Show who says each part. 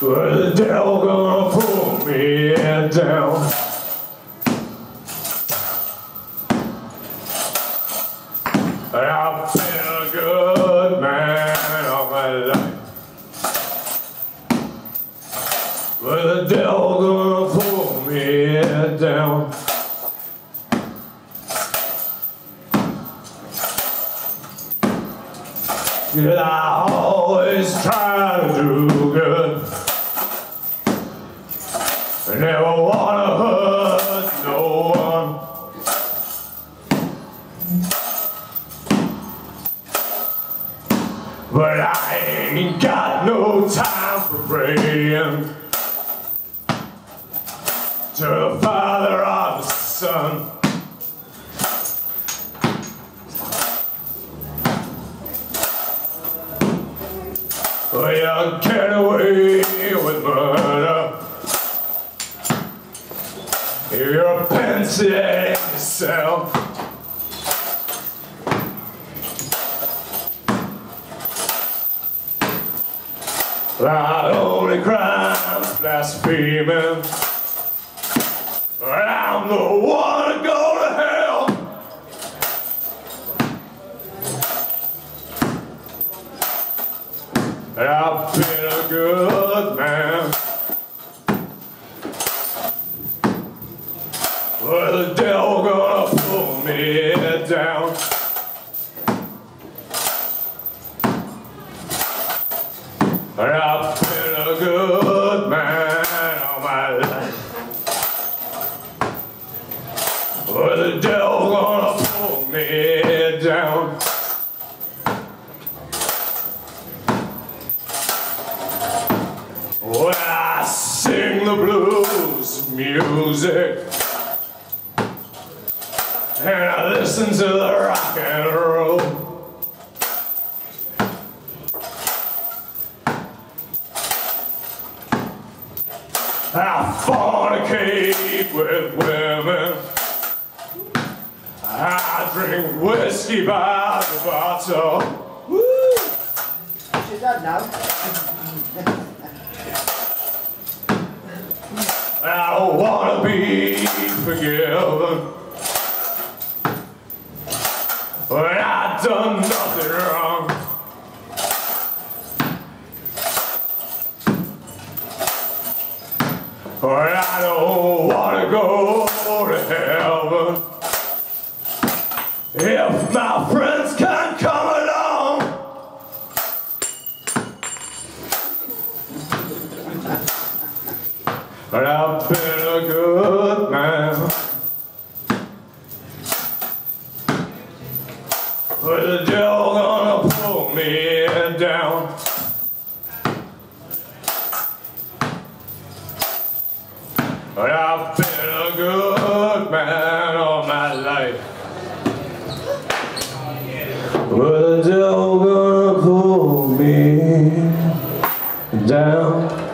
Speaker 1: But the devil gonna pull me down. I've been a good man all my life. But the devil gonna pull me down. Cause I always try to do But I ain't got no time for praying to the Father of the Son. Well, you get away with murder. If You're pencil yourself. Not only crime, blaspheming. I'm the one to go to hell. I've been a good man. But the devil gonna pull me down. I've been a good man all my life. But the devil gonna pull me down. When I sing the blues music and I listen to the rock and roll. I fornicate with women. I drink whiskey by the bottle. Woo!
Speaker 2: She's done now.
Speaker 1: I don't wanna be forgiven. But I've done nothing wrong. But I don't wanna go to heaven. If my friends can't come along. But I've been a good man. But the devil gonna pull me down. Down.